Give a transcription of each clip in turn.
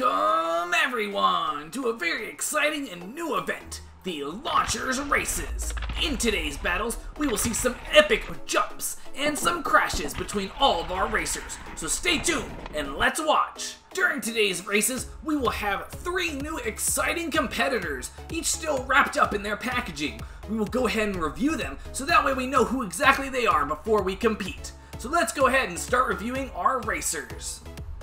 Welcome, everyone, to a very exciting and new event the Launchers Races. In today's battles, we will see some epic jumps and some crashes between all of our racers. So stay tuned and let's watch. During today's races, we will have three new exciting competitors, each still wrapped up in their packaging. We will go ahead and review them so that way we know who exactly they are before we compete. So let's go ahead and start reviewing our racers.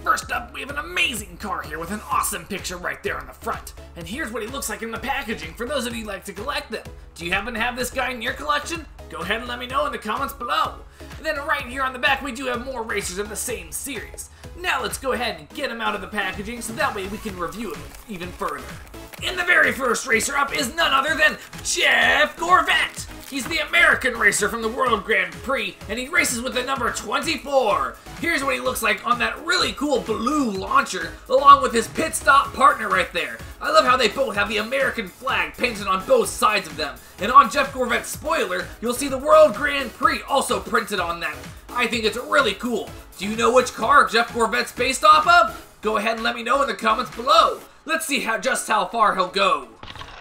First up, we have an amazing car here with an awesome picture right there on the front. And here's what he looks like in the packaging for those of you who like to collect them. Do you happen to have this guy in your collection? Go ahead and let me know in the comments below. And then right here on the back, we do have more racers of the same series. Now let's go ahead and get them out of the packaging so that way we can review them even further. In the very first racer up is none other than Jeff Gorvette. He's the American racer from the World Grand Prix, and he races with the number 24. Here's what he looks like on that really cool blue launcher, along with his pit stop partner right there. I love how they both have the American flag painted on both sides of them. And on Jeff Gorvette's spoiler, you'll see the World Grand Prix also printed on that. I think it's really cool. Do you know which car Jeff Gorvette's based off of? Go ahead and let me know in the comments below. Let's see how just how far he'll go.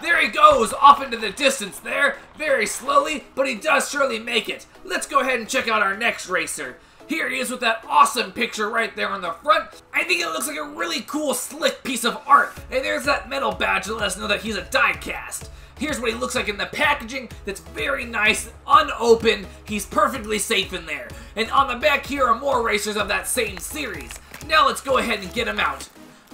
There he goes, off into the distance there, very slowly, but he does surely make it. Let's go ahead and check out our next racer. Here he is with that awesome picture right there on the front. I think it looks like a really cool, slick piece of art. And there's that metal badge to let us know that he's a die cast. Here's what he looks like in the packaging that's very nice, unopened. He's perfectly safe in there. And on the back here are more racers of that same series. Now let's go ahead and get him out.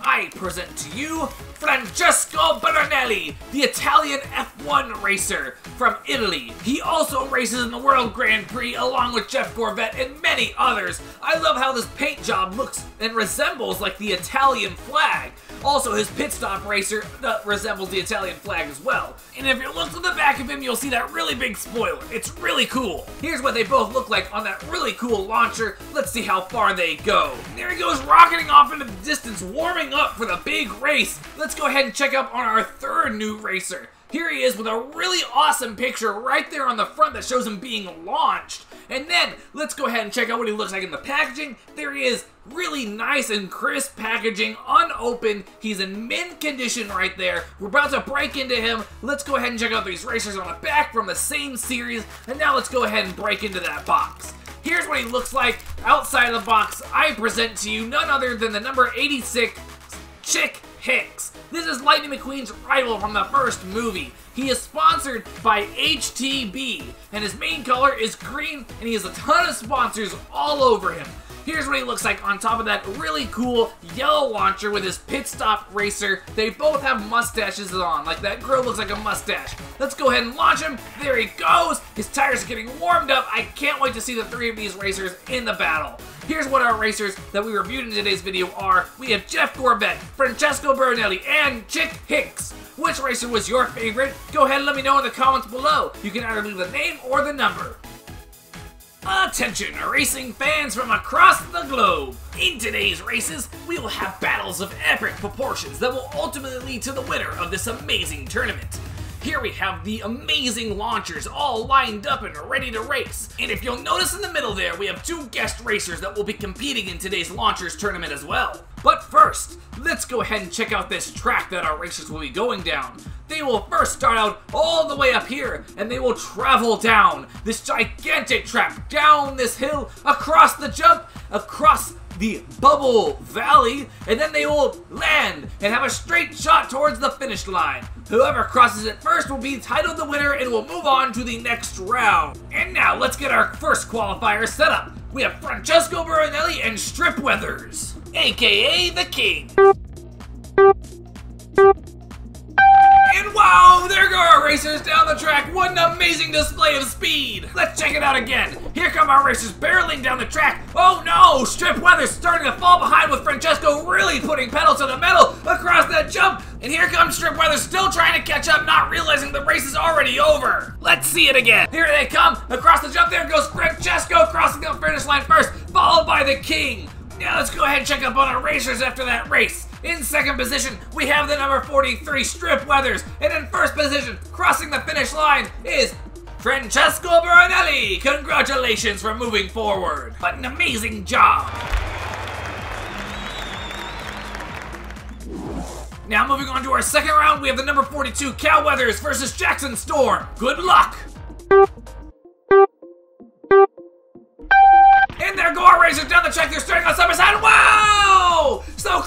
I present to you Francesco Baronelli, the Italian F1 racer from Italy. He also races in the World Grand Prix along with Jeff Gorvette and many others. I love how this paint job looks and resembles like the Italian flag. Also, his pit stop racer uh, resembles the Italian flag as well. And if you look to the back of him, you'll see that really big spoiler. It's really cool. Here's what they both look like on that really cool launcher. Let's see how far they go. There he goes rocketing off into the distance, warming up for the big race. Let's go ahead and check up on our third new racer. Here he is with a really awesome picture right there on the front that shows him being launched. And then, let's go ahead and check out what he looks like in the packaging. There he is, really nice and crisp packaging, unopened. He's in mint condition right there. We're about to break into him. Let's go ahead and check out these racers on the back from the same series. And now let's go ahead and break into that box. Here's what he looks like outside of the box. I present to you none other than the number 86 Chick Hicks. This is Lightning McQueen's rival from the first movie. He is sponsored by HTB, and his main color is green, and he has a ton of sponsors all over him. Here's what he looks like on top of that really cool yellow launcher with his pit stop racer. They both have mustaches on, like that grill looks like a mustache. Let's go ahead and launch him. There he goes. His tires are getting warmed up. I can't wait to see the three of these racers in the battle. Here's what our racers that we reviewed in today's video are. We have Jeff Gorvette, Francesco Baronelli, and Chick Hicks. Which racer was your favorite? Go ahead and let me know in the comments below. You can either leave the name or the number. Attention, racing fans from across the globe! In today's races, we will have battles of epic proportions that will ultimately lead to the winner of this amazing tournament. Here we have the amazing launchers all lined up and ready to race. And if you'll notice in the middle there, we have two guest racers that will be competing in today's launchers tournament as well. But first, let's go ahead and check out this track that our racers will be going down. They will first start out all the way up here, and they will travel down this gigantic track, down this hill, across the jump, across the Bubble Valley, and then they will land and have a straight shot towards the finish line. Whoever crosses it first will be titled the winner and will move on to the next round. And now let's get our first qualifier set up. We have Francesco Baronelli and Strip Weathers, aka the King. Wow, there go our racers down the track. What an amazing display of speed. Let's check it out again. Here come our racers barreling down the track. Oh no, Strip Weather's starting to fall behind with Francesco really putting pedal to the metal across that jump. And here comes Strip Weather still trying to catch up, not realizing the race is already over. Let's see it again. Here they come. Across the jump, there goes Francesco crossing the finish line first, followed by the King. Now let's go ahead and check up on our racers after that race. In second position, we have the number 43 Strip Weathers. And in first position, crossing the finish line, is Francesco Baronelli. Congratulations for moving forward. But an amazing job. Now moving on to our second round, we have the number 42 Cal Weathers versus Jackson Storm. Good luck! Our down the track. They're starting on side side. Wow!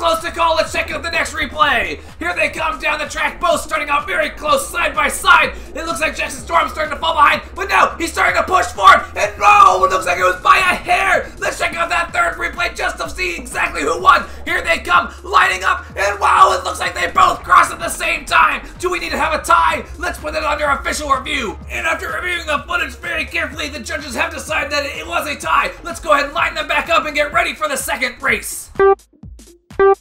Close to call. Let's check out the next replay. Here they come down the track, both starting out very close, side by side. It looks like Jackson Storm's starting to fall behind, but now he's starting to push forward. And no, it looks like it was by a hair. Let's check out that third replay just to see exactly who won. Here they come, lining up, and wow, it looks like they both crossed at the same time. Do we need to have a tie? Let's put it under official review. And after reviewing the footage very carefully, the judges have decided that it was a tie. Let's go ahead and line them back up and get ready for the second race. And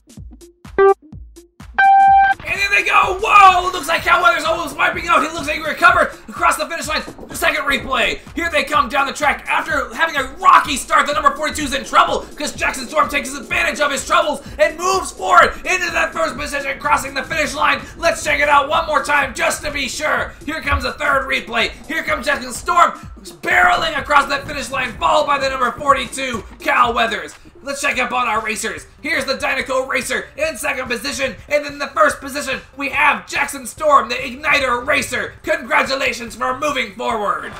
then they go, whoa! Looks like Cal Weathers almost wiping out. He looks like he recovered across the finish line. The second replay. Here they come down the track after having a rocky start. The number 42 is in trouble because Jackson Storm takes advantage of his troubles and moves forward into that first position, crossing the finish line. Let's check it out one more time just to be sure. Here comes the third replay. Here comes Jackson Storm barreling across that finish line, followed by the number 42, Cal Weathers. Let's check up on our racers. Here's the Dinoco Racer in second position, and in the first position, we have Jackson Storm, the Igniter Racer. Congratulations for moving forward.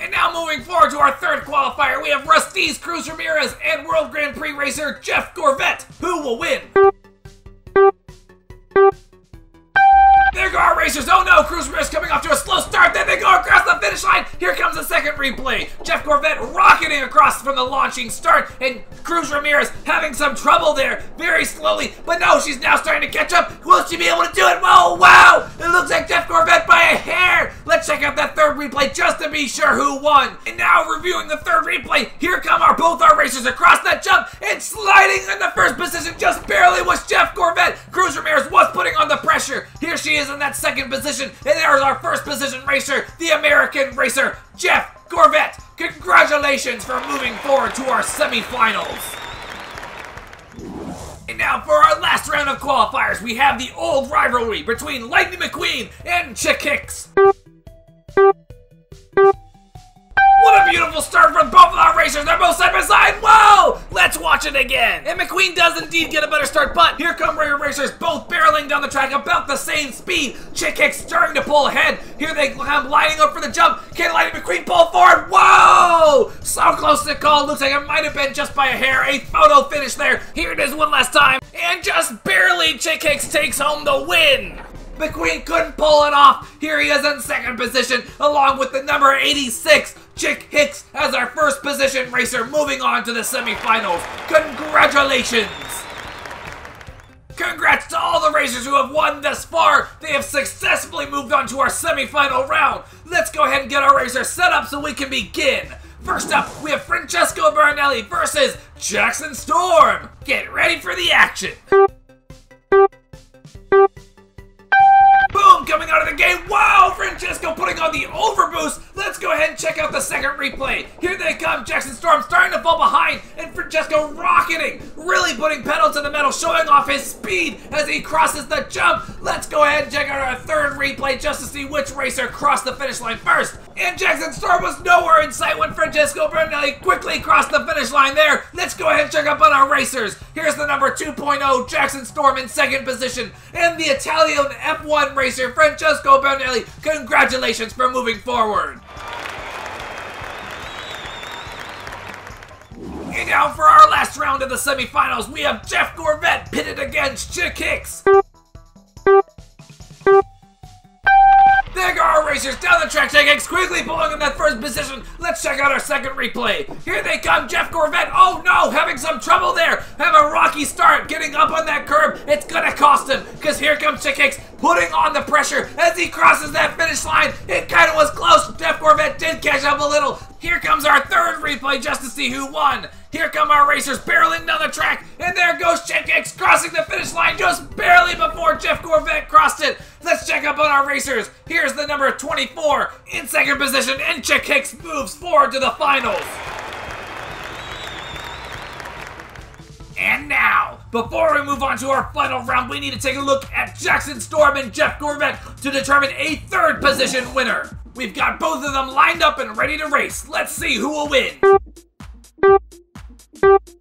And now moving forward to our third qualifier, we have Rust-eze Cruz Ramirez and World Grand Prix racer Jeff Gorvette. Who will win? There go our racers. Oh no, Cruz Ramirez coming off to a replay. Jeff Gorvette rocketing across from the launching start. And Cruz Ramirez having some trouble there. Very slowly. But no, she's now starting to catch up. Will she be able to do it? Oh, wow. It looks like Jeff Gorvette by a hair. Let's check out that third replay just to be sure who won. And now reviewing the third replay. Here come our both our racers across that jump. And sliding in the first position just barely was Jeff Gorvette. Cruz Ramirez was putting on the pressure. Here she is in that second position. And there's our first position racer, the American racer. Congratulations for moving forward to our semifinals. And now for our last round of qualifiers, we have the old rivalry between Lightning McQueen and Chick Hicks. What a beautiful start from both of our racers. They're both side by side. Whoa! Let's watch it again. And McQueen does indeed get a better start, but here come Rare Racers both barreling down the track about the same speed. Chick Hicks starting to pull ahead. Here they come lining up for the jump. Can Lightning McQueen pull forward? Whoa! So close to call. Looks like it might have been just by a hair. A photo finish there. Here it is one last time. And just barely Chick Hicks takes home the win. McQueen couldn't pull it off. Here he is in second position, along with the number 86, Chick Hicks, as our first position racer moving on to the semifinals. Congratulations! Congrats to all the racers who have won thus far. They have successfully moved on to our semifinal round. Let's go ahead and get our racer set up so we can begin. First up, we have Francesco Baronelli versus Jackson Storm. Get ready for the action. Boom! Coming out of the gate. Wow! Francesco putting on the overboost. Let's go ahead and check out the second replay. Here they come. Jackson Storm starting to fall behind. And Francesco rocketing. Really putting pedal to the metal, showing off his speed as he crosses the jump. Let's go ahead and check out our third replay just to see which racer crossed the finish line first. And Jackson Storm was nowhere in sight when Francesco Brunelli quickly crossed the finish line there. Let's go ahead and check up on our racers. Here's the number 2.0 Jackson Storm in second position. And the Italian F1 racer Francesco Brunelli. Congratulations for moving forward. And now for our last round of the semifinals, we have Jeff Gorvette pitted against Chick Hicks. The track, quickly pulling in that first position. Let's check out our second replay. Here they come, Jeff Gorvette. Oh no, having some trouble there. Have a rocky start, getting up on that curb. It's gonna cost him, because here comes Chick Hicks putting on the pressure as he crosses that finish line. It kind of was close. Jeff Gorvette did catch up a little. Here comes our third replay just to see who won. Here come our racers barreling down the track, and there goes Hicks crossing the finish line just barely before Jeff Gorvette crossed it. Let's check up on our racers. Here's the number 24 in second position, and Hicks moves forward to the finals. And now, before we move on to our final round, we need to take a look at Jackson Storm and Jeff Gorvette to determine a third position winner. We've got both of them lined up and ready to race. Let's see who will win. Thank you.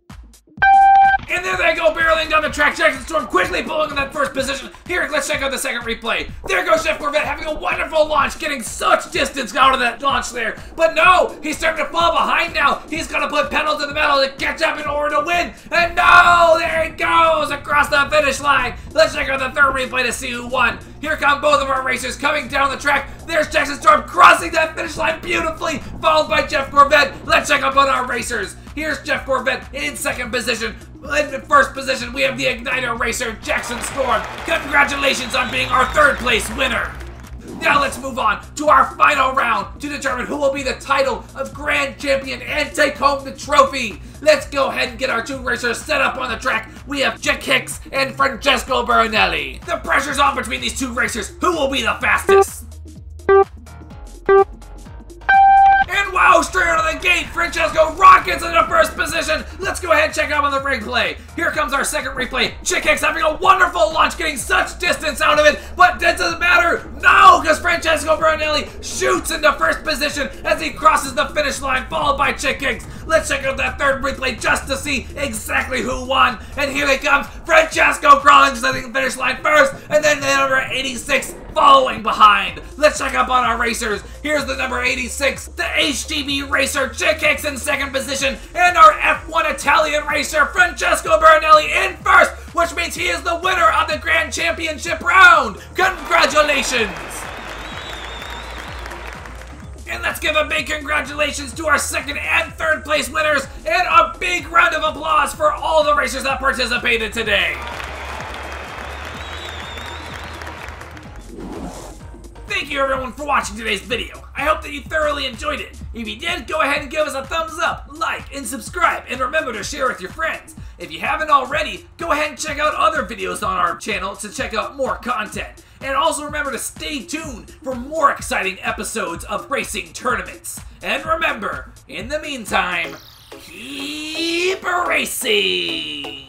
And there they go, barreling down the track. Jackson Storm quickly pulling in that first position. Here, let's check out the second replay. There goes Jeff Gorvette having a wonderful launch, getting such distance out of that launch there. But no, he's starting to fall behind now. He's going to put pedal to the metal to catch up in order to win. And no, there he goes across the finish line. Let's check out the third replay to see who won. Here come both of our racers coming down the track. There's Jackson Storm crossing that finish line beautifully, followed by Jeff Gorvette. Let's check up on our racers. Here's Jeff Gorvette in second position. In first position, we have the Igniter racer, Jackson Storm. Congratulations on being our third place winner. Now let's move on to our final round to determine who will be the title of Grand Champion and take home the trophy. Let's go ahead and get our two racers set up on the track. We have Chick Hicks and Francesco Baronelli. The pressure's on between these two racers. Who will be the fastest? Straight out of the gate, Francesco rockets into first position. Let's go ahead and check out on the replay. Here comes our second replay. Chick Hicks having a wonderful launch, getting such distance out of it, but that doesn't matter. No, because Francesco Baronelli shoots into first position as he crosses the finish line, followed by Chick Hicks. Let's check out that third replay just to see exactly who won. And here it comes, Francesco crawling to the finish line first, and then the number 86 following behind. Let's check up on our racers. Here's the number 86, the HTB racer Chick Hicks in second position, and our F1 Italian racer Francesco Bernelli in first, which means he is the winner of the Grand Championship round. Congratulations! And let's give a big congratulations to our second and third place winners, and a big round of applause for all the racers that participated today. Thank you everyone for watching today's video. I hope that you thoroughly enjoyed it. If you did, go ahead and give us a thumbs up, like, and subscribe, and remember to share with your friends. If you haven't already, go ahead and check out other videos on our channel to check out more content. And also remember to stay tuned for more exciting episodes of racing tournaments. And remember, in the meantime, keep racing!